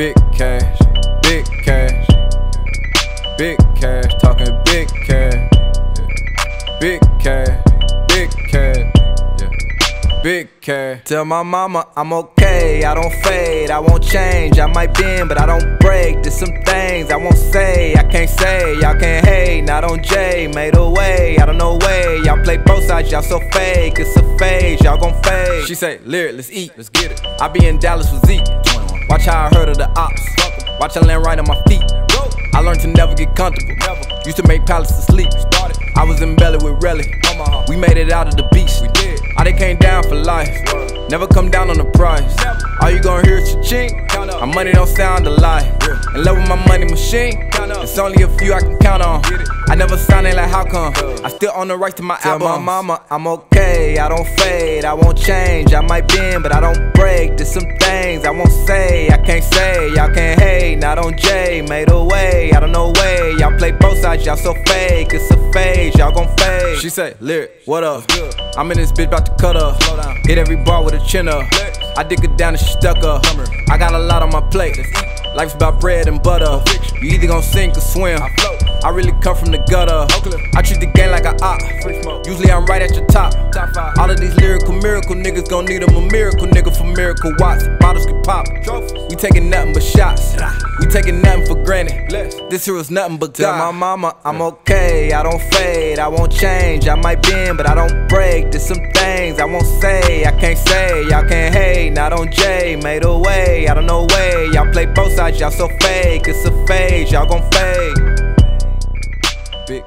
Big cash, big cash, big cash, talking big cash, big cash, big cash, yeah. big cash. Tell my mama I'm okay, I don't fade, I won't change. I might bend, but I don't break. There's some things I won't say, I can't say. Y'all can't hate, not on Jay, made a way, I don't know way. Y'all play both sides, y'all so fake, it's a phase, y'all gon' fade. She say, Lyric, let's eat, let's get it. I be in Dallas with Zeke. I heard of the ops. Watch I land right on my feet. I learned to never get comfortable. Used to make palaces sleep. I was in belly with Relly. We made it out of the beast. I they came down for life. Never come down on the price. All you gonna hear is ching. My money don't sound alike. In love with my money machine. It's only a few I can count on. I never it like how come? I still own the rights to my Tell album. my mama I'm okay. I don't fade. I won't change. I might bend, but I don't break. There's some things I won't say. I can't say. Y'all can't hate. Not on Jay. Made a way. I don't know way. Y'all play both sides. Y'all so fake. It's a phase. Y'all gon' fade. She say, Lyric, what up? I'm in this bitch about to cut up. Hit every bar with a chin up. I dig her down and she stuck up. I got a lot on my plate. Life's about bread and butter. You either gon' sink or swim. I really come from the gutter. I treat the game like a op. Usually I'm right at your top. All of these niggas gon' need them a miracle nigga for miracle watts. Bottles can pop. We taking nothing but shots. We taking nothing for granted. This here is nothing but God. Tell my mama I'm okay. I don't fade. I won't change. I might bend, but I don't break. There's some things I won't say. I can't say. Y'all can't hate. Not on Jay. Made a way. I don't know way. Y'all play both sides. Y'all so fake. It's a phase. Y'all gon' fade. Big